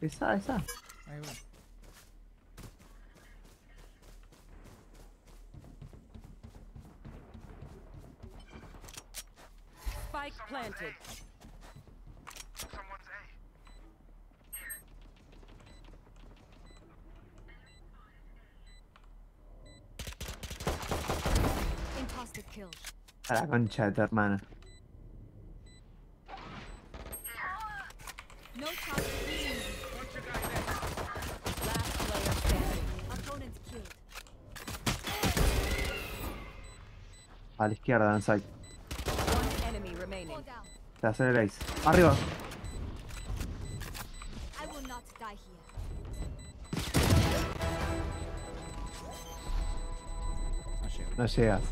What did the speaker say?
Esa, esa. Ahí voy. Spike planted. Imposter killed. A la concha de tu hermana. No chance A la izquierda, en side. Te aceleráis. Arriba. No llegas.